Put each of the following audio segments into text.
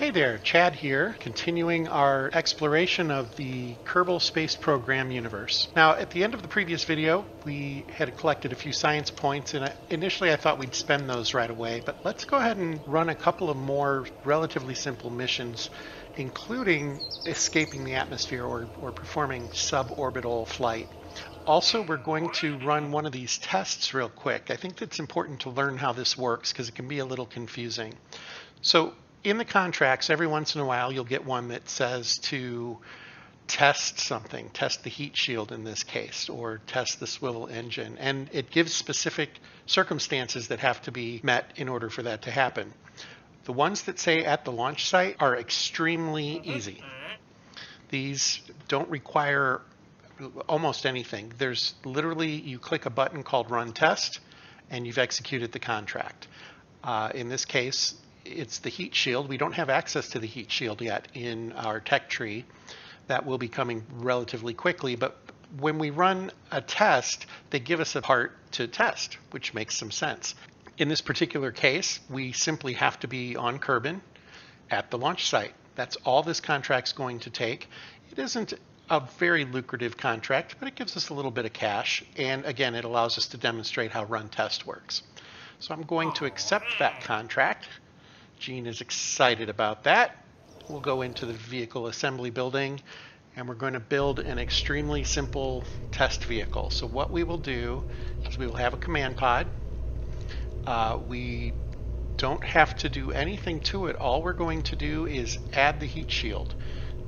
Hey there, Chad here, continuing our exploration of the Kerbal Space Program universe. Now, at the end of the previous video, we had collected a few science points, and initially I thought we'd spend those right away, but let's go ahead and run a couple of more relatively simple missions, including escaping the atmosphere or, or performing suborbital flight. Also, we're going to run one of these tests real quick. I think it's important to learn how this works because it can be a little confusing. So in the contracts, every once in a while, you'll get one that says to test something, test the heat shield in this case, or test the swivel engine. And it gives specific circumstances that have to be met in order for that to happen. The ones that say at the launch site are extremely easy. These don't require almost anything. There's literally, you click a button called run test and you've executed the contract. Uh, in this case, it's the heat shield. We don't have access to the heat shield yet in our tech tree. That will be coming relatively quickly, but when we run a test, they give us a part to test, which makes some sense. In this particular case, we simply have to be on Kerbin at the launch site. That's all this contract's going to take. It isn't a very lucrative contract, but it gives us a little bit of cash. And again, it allows us to demonstrate how run test works. So I'm going to accept that contract. Gene is excited about that. We'll go into the vehicle assembly building and we're going to build an extremely simple test vehicle. So what we will do is we will have a command pod. Uh, we don't have to do anything to it. All we're going to do is add the heat shield.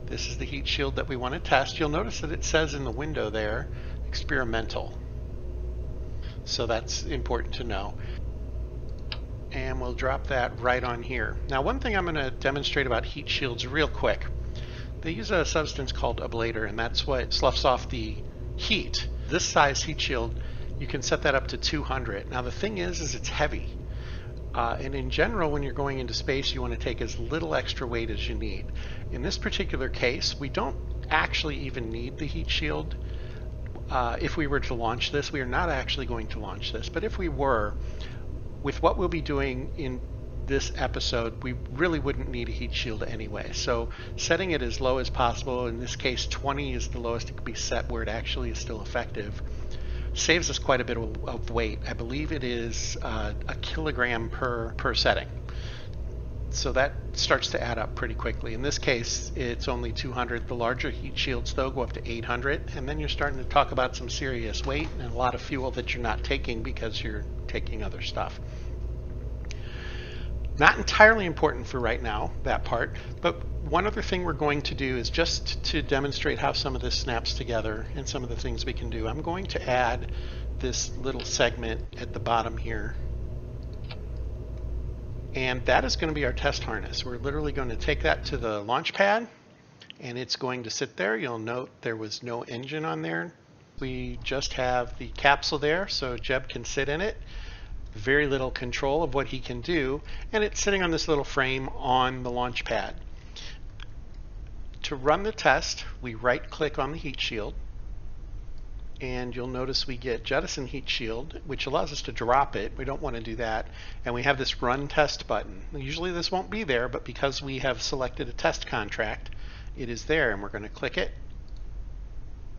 This is the heat shield that we want to test. You'll notice that it says in the window there, experimental. So that's important to know and we'll drop that right on here. Now one thing I'm going to demonstrate about heat shields real quick. They use a substance called ablator and that's what sloughs off the heat. This size heat shield, you can set that up to 200. Now the thing is, is it's heavy. Uh, and in general, when you're going into space, you want to take as little extra weight as you need. In this particular case, we don't actually even need the heat shield. Uh, if we were to launch this, we are not actually going to launch this, but if we were, with what we'll be doing in this episode, we really wouldn't need a heat shield anyway. So setting it as low as possible, in this case 20 is the lowest it could be set where it actually is still effective, saves us quite a bit of, weight. I believe it is uh, a kilogram per, per setting. So that starts to add up pretty quickly. In this case, it's only 200. The larger heat shields, though, go up to 800. And then you're starting to talk about some serious weight and a lot of fuel that you're not taking because you're taking other stuff. Not entirely important for right now, that part, but one other thing we're going to do is just to demonstrate how some of this snaps together and some of the things we can do. I'm going to add this little segment at the bottom here. And that is going to be our test harness. We're literally going to take that to the launch pad and it's going to sit there. You'll note there was no engine on there. We just have the capsule there so Jeb can sit in it very little control of what he can do, and it's sitting on this little frame on the launch pad. To run the test, we right click on the heat shield, and you'll notice we get jettison heat shield, which allows us to drop it. We don't want to do that. And we have this run test button. Usually this won't be there, but because we have selected a test contract, it is there, and we're going to click it.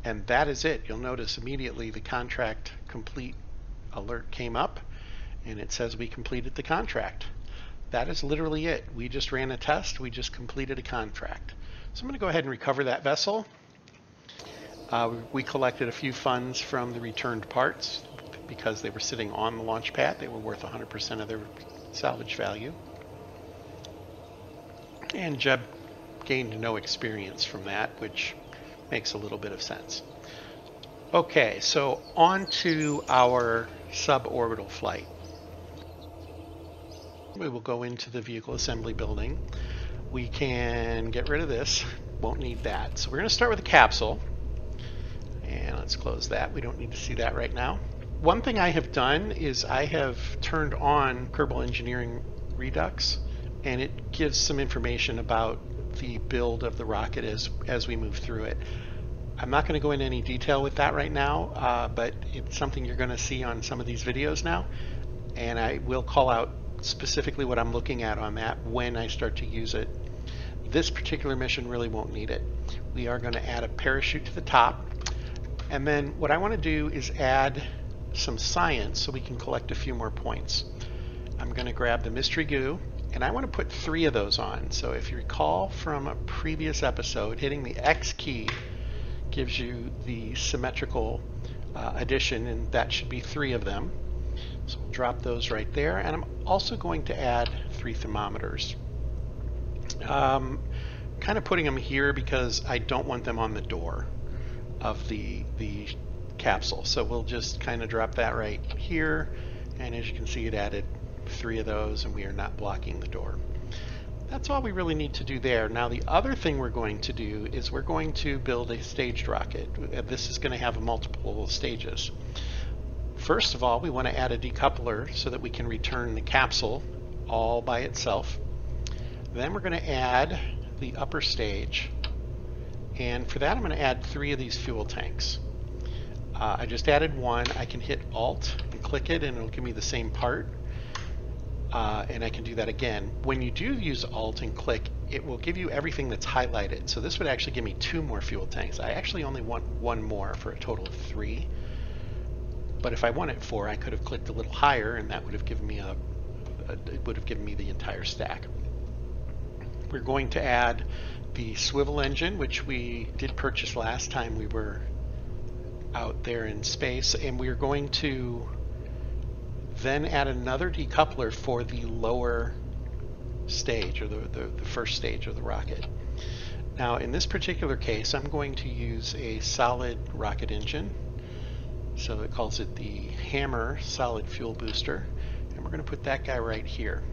And that is it. You'll notice immediately the contract complete alert came up and it says we completed the contract. That is literally it. We just ran a test. We just completed a contract. So I'm going to go ahead and recover that vessel. Uh, we collected a few funds from the returned parts because they were sitting on the launch pad. They were worth 100% of their salvage value. And Jeb gained no experience from that, which makes a little bit of sense. Okay, so on to our suborbital flight. We will go into the vehicle assembly building. We can get rid of this. Won't need that. So we're going to start with a capsule. And let's close that. We don't need to see that right now. One thing I have done is I have turned on Kerbal Engineering Redux and it gives some information about the build of the rocket as, as we move through it. I'm not going to go into any detail with that right now, uh, but it's something you're going to see on some of these videos now. And I will call out specifically what I'm looking at on that when I start to use it. this particular mission really won't need it. We are going to add a parachute to the top. And then what I want to do is add some science so we can collect a few more points. I'm going to grab the mystery goo and I want to put three of those on. So if you recall from a previous episode, hitting the X key gives you the symmetrical uh, addition and that should be three of them. So we'll drop those right there and I'm also going to add three thermometers. Um, kind of putting them here because I don't want them on the door of the, the capsule. So we'll just kind of drop that right here. And as you can see, it added three of those and we are not blocking the door. That's all we really need to do there. Now the other thing we're going to do is we're going to build a staged rocket. This is going to have multiple stages. First of all, we want to add a decoupler so that we can return the capsule all by itself. Then we're going to add the upper stage. And for that, I'm going to add three of these fuel tanks. Uh, I just added one. I can hit Alt and click it, and it'll give me the same part. Uh, and I can do that again. When you do use Alt and click, it will give you everything that's highlighted. So this would actually give me two more fuel tanks. I actually only want one more for a total of three. But if I wanted four, I could have clicked a little higher, and that would have given me a, a it would have given me the entire stack. We're going to add the swivel engine, which we did purchase last time we were out there in space, and we're going to then add another decoupler for the lower stage, or the, the, the first stage of the rocket. Now in this particular case, I'm going to use a solid rocket engine so it calls it the Hammer Solid Fuel Booster. And we're going to put that guy right here.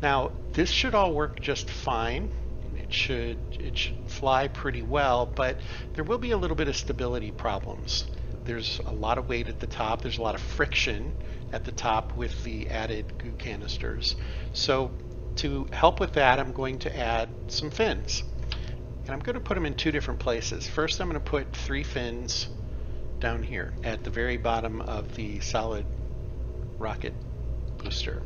Now, this should all work just fine. It should, it should fly pretty well, but there will be a little bit of stability problems. There's a lot of weight at the top. There's a lot of friction at the top with the added goo canisters. So to help with that, I'm going to add some fins. And I'm going to put them in two different places. First, I'm going to put three fins down here at the very bottom of the solid rocket booster.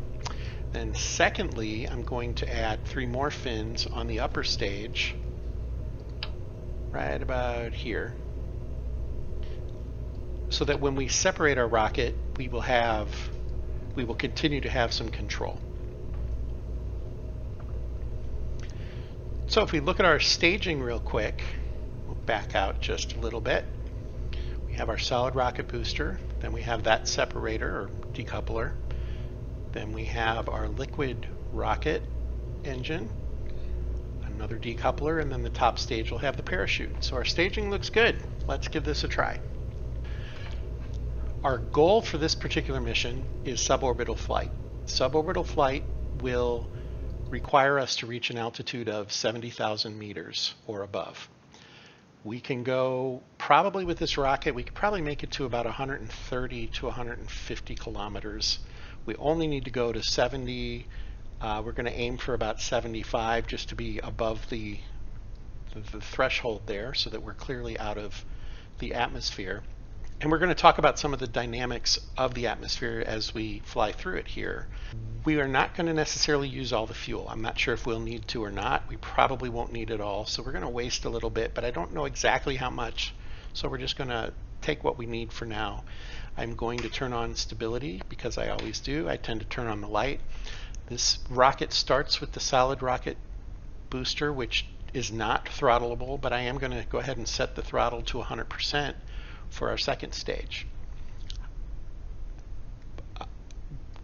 Then secondly, I'm going to add three more fins on the upper stage, right about here, so that when we separate our rocket, we will have, we will continue to have some control. So if we look at our staging real quick, we'll back out just a little bit We have our solid rocket booster, then we have that separator or decoupler, then we have our liquid rocket engine, another decoupler, and then the top stage will have the parachute. So our staging looks good. Let's give this a try. Our goal for this particular mission is suborbital flight. Suborbital flight will require us to reach an altitude of 70,000 meters or above. We can go probably with this rocket, we could probably make it to about 130 to 150 kilometers. We only need to go to 70. Uh, we're going to aim for about 75 just to be above the, the, the threshold there so that we're clearly out of the atmosphere. And we're going to talk about some of the dynamics of the atmosphere as we fly through it here. We are not going to necessarily use all the fuel. I'm not sure if we'll need to or not. We probably won't need it all. So we're going to waste a little bit, but I don't know exactly how much. So we're just going to take what we need for now. I'm going to turn on stability because I always do. I tend to turn on the light. This rocket starts with the solid rocket booster, which is not throttleable, but I am going to go ahead and set the throttle to 100% for our second stage.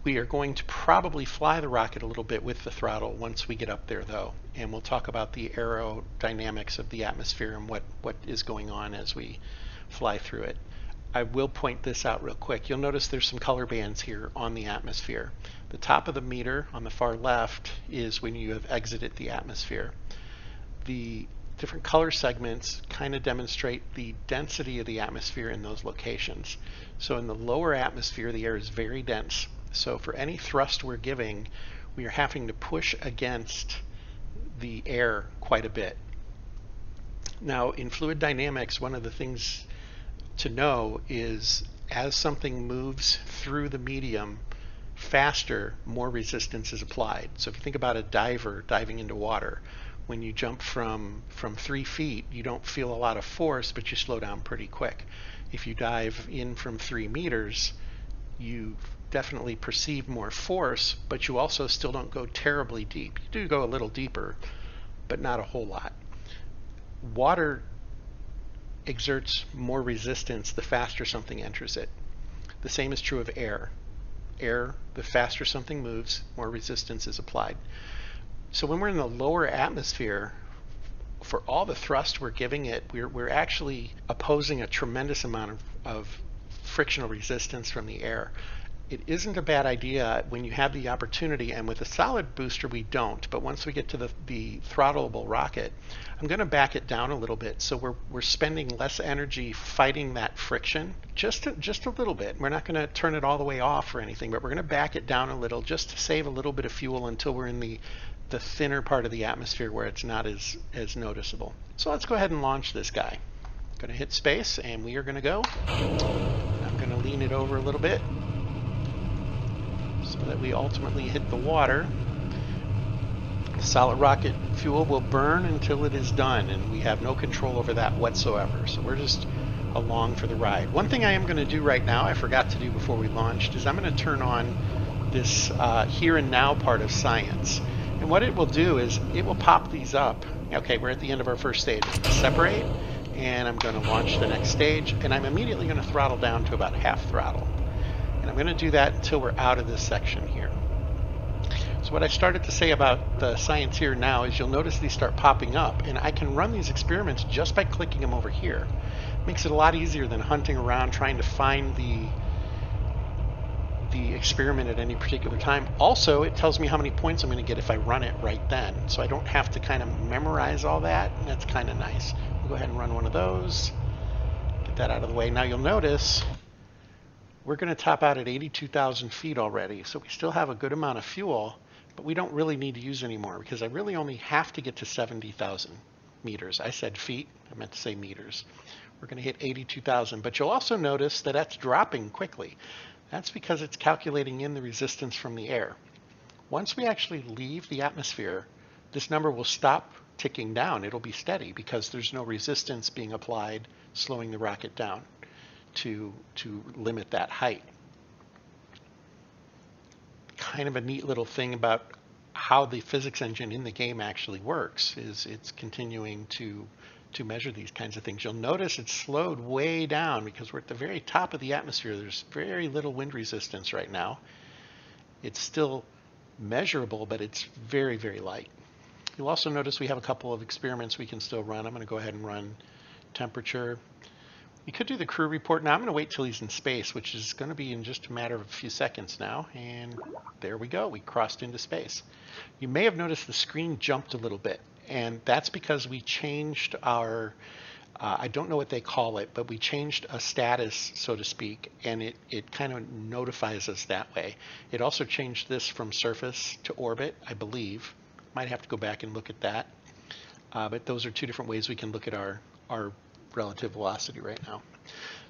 We are going to probably fly the rocket a little bit with the throttle once we get up there though, and we'll talk about the aerodynamics of the atmosphere and what, what is going on as we fly through it. I will point this out real quick. You'll notice there's some color bands here on the atmosphere. The top of the meter on the far left is when you have exited the atmosphere. The different color segments kind of demonstrate the density of the atmosphere in those locations. So in the lower atmosphere, the air is very dense. So for any thrust we're giving, we are having to push against the air quite a bit. Now in fluid dynamics, one of the things to know is as something moves through the medium faster, more resistance is applied. So if you think about a diver diving into water, when you jump from from three feet, you don't feel a lot of force, but you slow down pretty quick. If you dive in from three meters, you definitely perceive more force, but you also still don't go terribly deep. You do go a little deeper, but not a whole lot. Water exerts more resistance the faster something enters it. The same is true of air. Air, the faster something moves, more resistance is applied. So when we're in the lower atmosphere, for all the thrust we're giving it, we're, we're actually opposing a tremendous amount of, of frictional resistance from the air. It isn't a bad idea when you have the opportunity, and with a solid booster we don't, but once we get to the, the throttleable rocket, I'm going to back it down a little bit. So we're, we're spending less energy fighting that friction, just, to, just a little bit. We're not going to turn it all the way off or anything, but we're going to back it down a little just to save a little bit of fuel until we're in the, the thinner part of the atmosphere where it's not as, as noticeable. So let's go ahead and launch this guy. I'm Going to hit space, and we are going to go. I'm going to lean it over a little bit so that we ultimately hit the water. The solid rocket fuel will burn until it is done, and we have no control over that whatsoever. So we're just along for the ride. One thing I am going to do right now, I forgot to do before we launched, is I'm going to turn on this uh, here and now part of science. And what it will do is it will pop these up. Okay, we're at the end of our first stage. Separate, and I'm going to launch the next stage, and I'm immediately going to throttle down to about half throttle. And I'm going to do that until we're out of this section here. So what I started to say about the science here now is you'll notice these start popping up and I can run these experiments just by clicking them over here. Makes it a lot easier than hunting around trying to find the the experiment at any particular time. Also, it tells me how many points I'm going to get if I run it right then. So I don't have to kind of memorize all that. And that's kind of nice. We'll go ahead and run one of those. Get that out of the way. Now you'll notice we're going to top out at 82,000 feet already, so we still have a good amount of fuel, but we don't really need to use anymore because I really only have to get to 70,000 meters. I said feet, I meant to say meters. We're going to hit 82,000, but you'll also notice that that's dropping quickly. That's because it's calculating in the resistance from the air. Once we actually leave the atmosphere, this number will stop ticking down. It'll be steady because there's no resistance being applied slowing the rocket down to, to limit that height. Kind of a neat little thing about how the physics engine in the game actually works is it's continuing to to measure these kinds of things. You'll notice it's slowed way down because we're at the very top of the atmosphere. There's very little wind resistance right now. It's still measurable, but it's very, very light. You'll also notice we have a couple of experiments we can still run. I'm going to go ahead and run temperature, we could do the crew report. Now I'm going to wait till he's in space, which is going to be in just a matter of a few seconds now. And there we go. We crossed into space. You may have noticed the screen jumped a little bit. And that's because we changed our, uh, I don't know what they call it, but we changed a status, so to speak, and it, it kind of notifies us that way. It also changed this from surface to orbit, I believe. Might have to go back and look at that. Uh, but those are two different ways we can look at our, our relative velocity right now.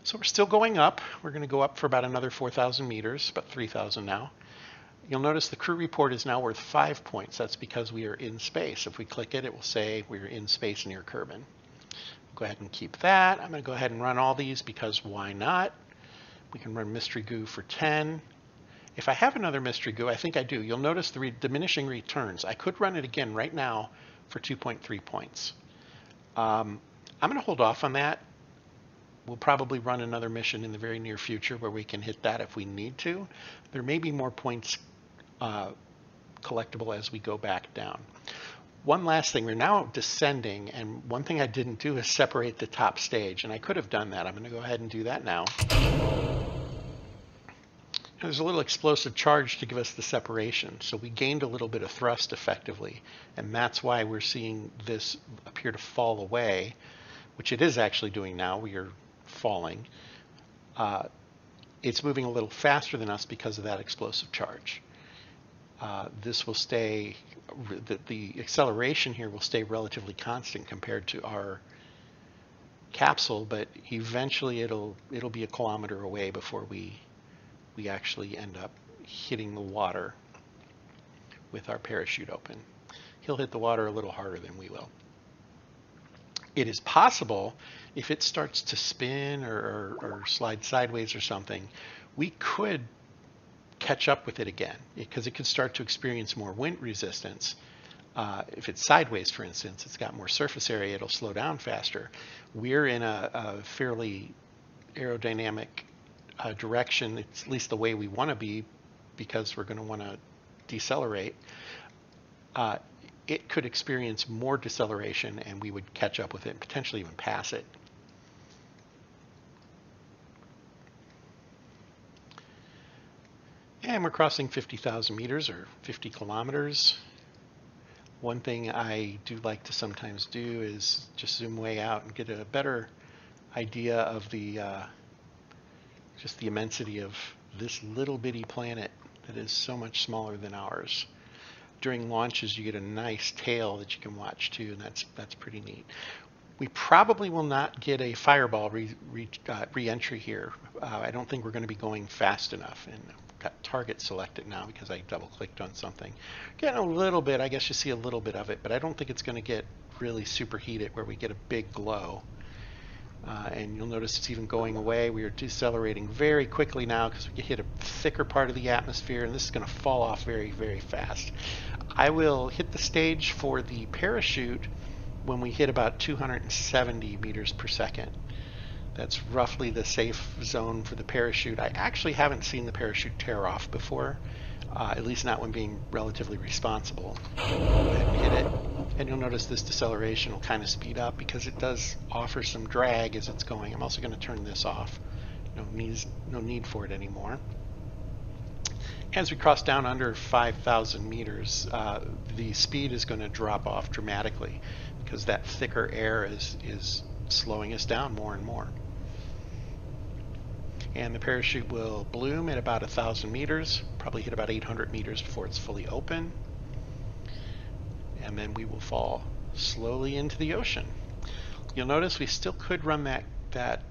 So we're still going up. We're going to go up for about another 4,000 meters, about 3,000 now. You'll notice the crew report is now worth five points. That's because we are in space. If we click it, it will say we're in space near Kerbin. Go ahead and keep that. I'm going to go ahead and run all these because why not? We can run Mystery Goo for 10. If I have another Mystery Goo, I think I do. You'll notice the re diminishing returns. I could run it again right now for 2.3 points. Um, I'm going to hold off on that. We'll probably run another mission in the very near future where we can hit that if we need to. There may be more points uh, collectible as we go back down. One last thing, we're now descending, and one thing I didn't do is separate the top stage, and I could have done that. I'm going to go ahead and do that now. There's a little explosive charge to give us the separation, so we gained a little bit of thrust effectively, and that's why we're seeing this appear to fall away which it is actually doing now, we are falling, uh, it's moving a little faster than us because of that explosive charge. Uh, this will stay, the, the, acceleration here will stay relatively constant compared to our capsule, but eventually it'll it'll be a kilometer away before we we actually end up hitting the water with our parachute open. he'll hit the water a little harder than we will. It is possible if it starts to spin or, or, or slide sideways or something, we could catch up with it again because it could start to experience more wind resistance. Uh, if it's sideways, for instance, it's got more surface area, it'll slow down faster. We're in a, a fairly aerodynamic uh, direction, it's at least the way we want to be because we're going to want to decelerate. Uh, it could experience more deceleration and we would catch up with it and potentially even pass it. We're crossing 50,000 meters or 50 kilometers. One thing I do like to sometimes do is just zoom way out and get a better idea of the uh, just the immensity of this little bitty planet that is so much smaller than ours. During launches, you get a nice tail that you can watch too, and that's that's pretty neat. We probably will not get a fireball re, re, uh, re-entry here. Uh, I don't think we're going to be going fast enough. And got target selected now because I double clicked on something. Getting a little bit, I guess you see a little bit of it, but I don't think it's going to get really superheated where we get a big glow. Uh, and you'll notice it's even going away. We are decelerating very quickly now because we hit a thicker part of the atmosphere and this is going to fall off very, very fast. I will hit the stage for the parachute when we hit about 270 meters per second. That's roughly the safe zone for the parachute. I actually haven't seen the parachute tear off before, uh, at least not when being relatively responsible. And hit it, and you'll notice this deceleration will kind of speed up because it does offer some drag as it's going. I'm also going to turn this off. No, needs, no need for it anymore. As we cross down under 5,000 meters, uh, the speed is going to drop off dramatically because that thicker air is, is slowing us down more and more and the parachute will bloom at about a thousand meters, probably hit about 800 meters before it's fully open, and then we will fall slowly into the ocean. You'll notice we still could run that that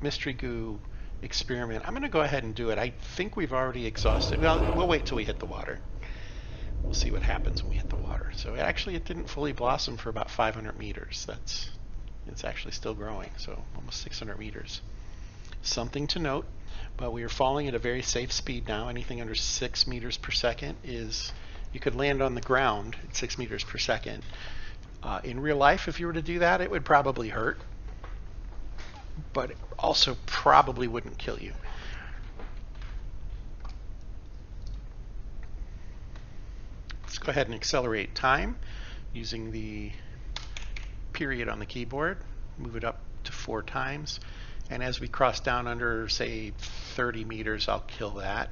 mystery goo experiment. I'm going to go ahead and do it. I think we've already exhausted. Well, we'll wait till we hit the water. We'll see what happens when we hit the water. So actually, it didn't fully blossom for about 500 meters. That's it's actually still growing, so almost 600 meters something to note, but we are falling at a very safe speed now. Anything under six meters per second is, you could land on the ground at six meters per second. Uh, in real life, if you were to do that, it would probably hurt, but also probably wouldn't kill you. Let's go ahead and accelerate time using the period on the keyboard. Move it up to four times. And as we cross down under, say, 30 meters, I'll kill that.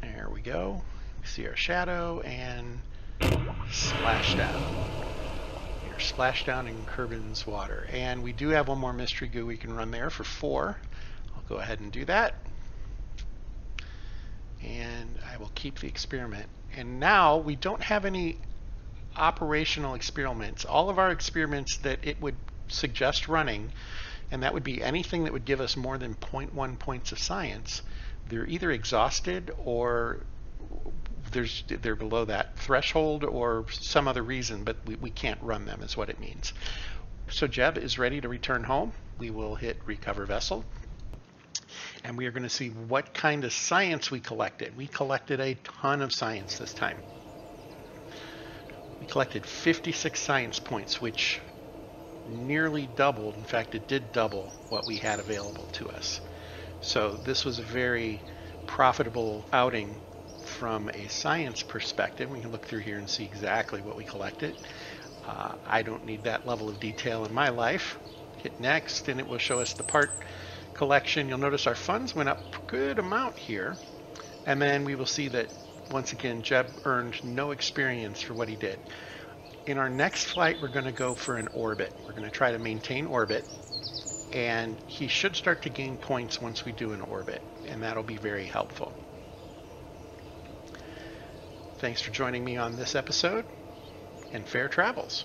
There we go. We see our shadow and splashdown. Here, splashdown in Kerbin's water. And we do have one more mystery goo we can run there for four. I'll go ahead and do that. And I will keep the experiment. And now we don't have any operational experiments. All of our experiments that it would suggest running, and that would be anything that would give us more than 0.1 points of science, they're either exhausted or there's they're below that threshold or some other reason, but we, we can't run them is what it means. So Jeb is ready to return home. We will hit recover vessel. And we are going to see what kind of science we collected. We collected a ton of science this time. We collected 56 science points, which nearly doubled. In fact, it did double what we had available to us. So this was a very profitable outing from a science perspective. We can look through here and see exactly what we collected. Uh, I don't need that level of detail in my life. Hit next and it will show us the part collection. You'll notice our funds went up good amount here. And then we will see that once again Jeb earned no experience for what he did in our next flight, we're going to go for an orbit. We're going to try to maintain orbit, and he should start to gain points once we do an orbit, and that'll be very helpful. Thanks for joining me on this episode, and fair travels.